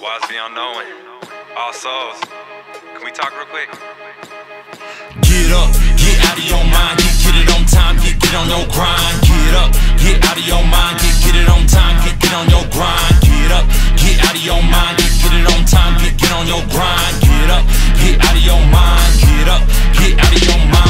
Wise beyond knowing. All souls. Can we talk real quick? Get up, get out of your mind, get, get it on time, get, get on your grind. Get up, get out of your mind, get, get it on time, get, get on your grind. Get up, get out of your mind, get, get it on time, get, get on your grind. Get up, get out of your mind, get up, get out of your mind.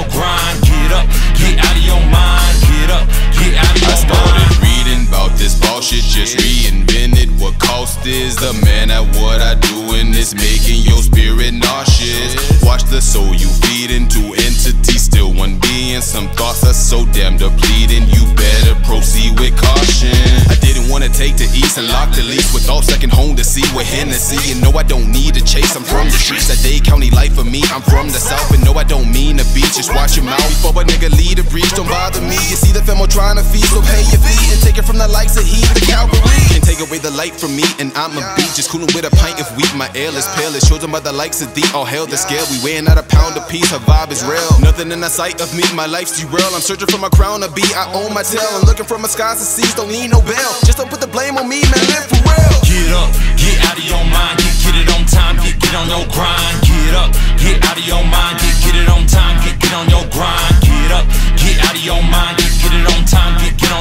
Your grind. Get up, get out of your mind, get up, get out of I your started mind. reading about this bullshit, just reinvented what cost is. The man at what I do, and it's making your spirit nauseous. Watch the soul you feed into entities, still one being. Some thoughts are so damn depleting, you better proceed with caution. I didn't wanna take the east and lock the lease with all second home to see what Hennessy. You know I don't need to chase, I'm from the streets. That Dade County life for me, I'm from the south, and no, I don't mean to beat. Just watch your mouth before a nigga lead a breach. Don't bother me. You see the film trying to feed, so pay your fee and take it from the likes of heat, the cavalry. Can't take away the light from me, and I'm a beat. Just cooling with a pint of wheat. My ale is pale, it shows them by the likes of thee. All hell the scale, we weighing out a pound a piece. Her vibe is real. Nothing in the sight of me, my life's derailed. I'm searching for my crown to be. I own my tail. I'm looking for my skies to seas, don't need no bail. Just don't put the blame on me, man. Live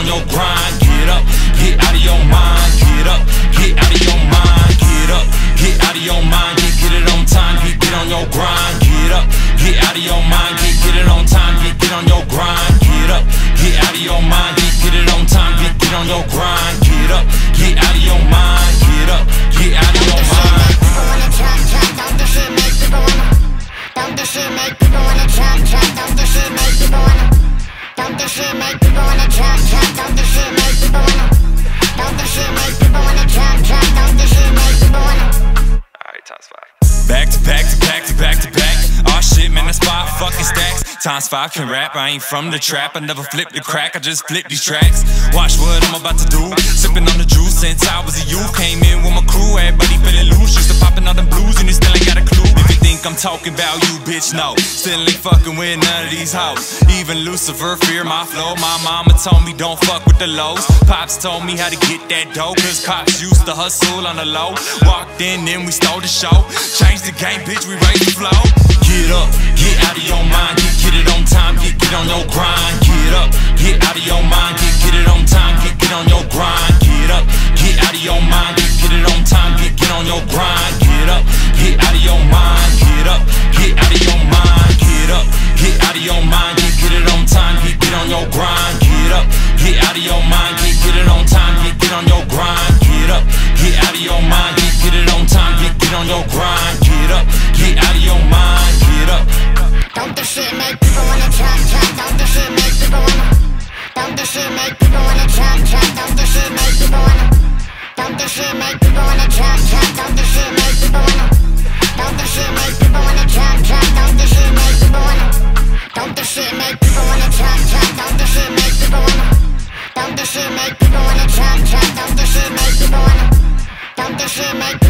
your grind. Get up, get out of your mind, get up, get out of your mind. Get up, get out of your mind, get, get it on time, get, get on your grind. Get up, get out of your mind, get, get it on time, get, get on your grind. This shit make people wanna chop chop, don't this shit make people wanna Don't this shit make people wanna chop chop, don't this shit make people wanna Alright, times five. Back to back to back to back to back. Oh shit, man, that's five fucking stacks. Times five can rap. I ain't from the trap. I never flip the crack. I just flip these tracks. Watch what I'm about to do. Sipping on the juice since I was a youth. Came in with my crew. Everybody feeling loose. Used to popping all them blues and you still ain't I'm talking about you, bitch, no. Still ain't fucking with none of these hoes. Even Lucifer fear my flow. My mama told me don't fuck with the lows. Pops told me how to get that dough. Cause cops used to hustle on the low. Walked in, then we stole the show. Changed the game, bitch, we raised the flow. Get up, get out of your mind, get, get it on time, get, get on your grind. Get up, get out of your mind, get, get it on time, get, get on this shit make people wanna jump, jump. Don't this shit make people wanna. Don't this shit make people wanna jump, jump. Don't this shit make people wanna. Don't this shit make people wanna jump, jump. Don't this shit make people wanna. Don't this shit make people wanna jump, jump. Don't this shit make people wanna. Don't this shit make